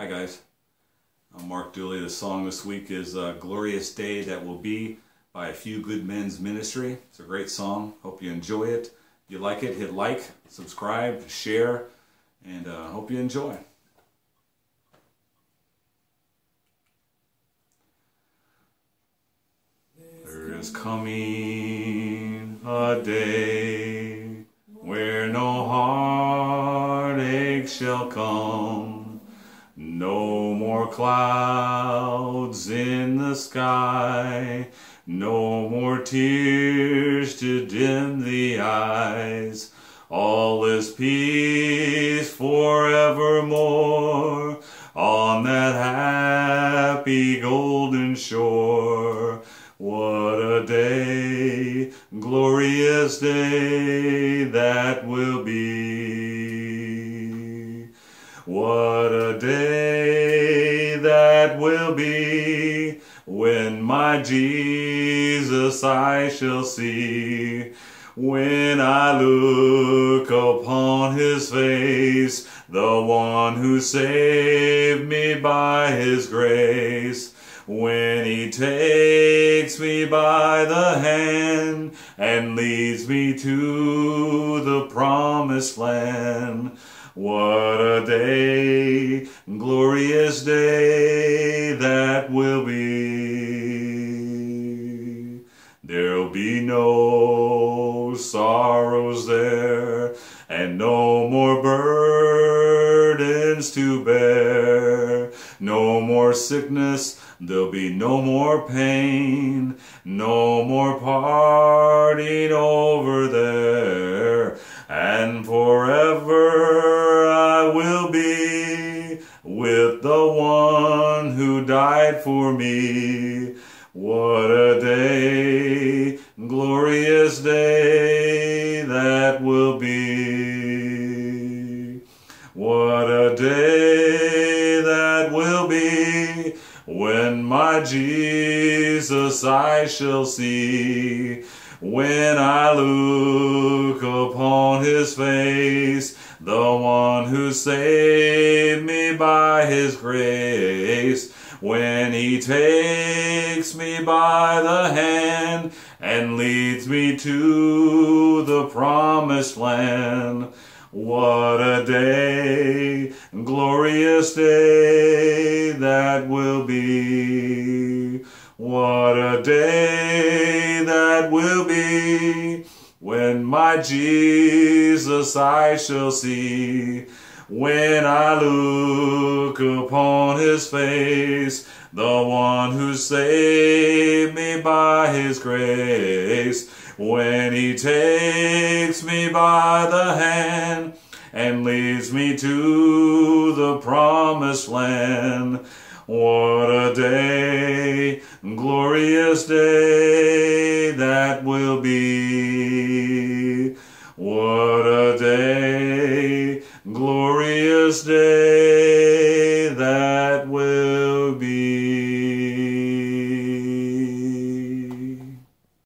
Hi guys, I'm Mark Dooley. The song this week is uh, Glorious Day That Will Be by A Few Good Men's Ministry. It's a great song. Hope you enjoy it. If you like it, hit like, subscribe, share, and uh, hope you enjoy. There is coming a day where no heartache shall come, no more clouds in the sky, no more tears to dim the eyes. All is peace forevermore on that happy golden shore. What a day, glorious day that will be when my Jesus I shall see. When I look upon his face, the one who saved me by his grace. When he takes me by the hand and leads me to the promised land. What a day, glorious day that will be. There'll be no sorrows there and no more burdens to bear. No more sickness, there'll be no more pain, no more parting over there, one who died for me. What a day, glorious day that will be. What a day that will be when my Jesus I shall see. When I look upon his face, the who me by his grace. When he takes me by the hand and leads me to the promised land. What a day, glorious day that will be. What a day that will be when my Jesus I shall see. When I look upon his face, the one who saved me by his grace. When he takes me by the hand and leads me to the promised land. What a day, glorious day that will be. What a day, glorious Thursday.